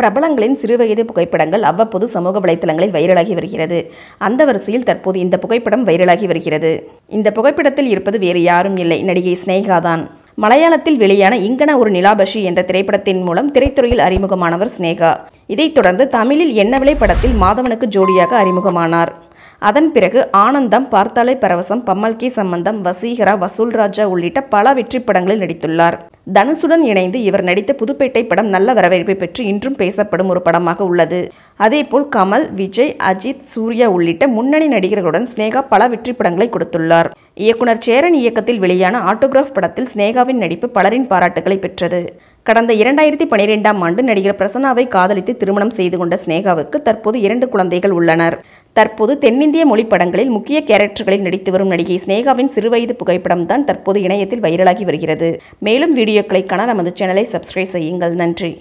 பிரபலங்களின் சிறுவயது புகைப்படங்கள் அவ்வப்போது சமூக வலைத்தளங்களில் வைரலாகி வருகிறது. அந்த வரிசையில் தற்போது இந்த புகைப்படம் வைரலாகி வருகிறது. இந்த புகைப்படத்தில் இருப்பது வேறு யாரும் இல்லை. நடிகை ஸ்னேகா தான். மலையாளத்தில் வெளியான இங்கன ஒரு நிலாபஷி என்ற திரைப்படத்தின் மூலம் திரைத்துறையில் அறிமுகமானவர் ஸ்னேகா இதைத் தொடர்ந்து தமிழில் என்னவிலை படத்தில் மாதவனுக்கு ஜோடியாக அறிமுகமானார். அதன் பிறகு ஆனந்தம் பார்த்தாலை பரவசம் பம்மல்கி சம்பந்தம் வசீகரா வசூல் ராஜா உள்ளிட்ட பல வெற்றி படங்களில் நடித்துள்ளார். தனுஷுடன் இணைந்து இவர் நடித்த புதுப்பேட்டை படம் நல்ல வரவேற்பை பெற்று இன்றும் பேசப்படும் ஒரு படமாக உள்ளது. அதேபோல் கமல் விஜய் அஜித் சூர்யா உள்ளிட்ட முன்னணி நடிகர்களுடன் ஸ்னேகா பல வெற்றி படங்களை கொடுத்துள்ளார். இயக்குனர் சேரன் இயக்கத்தில் வெளியான ஆட்டோகிராஃப் படத்தில் ஸ்னேகாவின் நடிப்பு பலரின் பாராட்டுகளை பெற்றது. கடந்த இரண்டாயிரத்தி பனிரெண்டாம் ஆண்டு நடிகர் பிரசன்னாவை காதலித்து திருமணம் செய்து கொண்ட ஸ்னேகாவிற்கு தற்போது இரண்டு குழந்தைகள் உள்ளனர். தற்போது தென்னிந்திய மொழி படங்களில் முக்கிய கேரக்டர்களில் நடித்து வரும் நடிகை ஸ்னேகாவின் சிறுவயது புகைப்படம் தான் தற்போது இணையத்தில் வைரலாகி வருகிறது. மேலும் வீடியோக்களை காண நமது சேனலை சப்ஸ்கிரைப் செய்யுங்கள். நன்றி.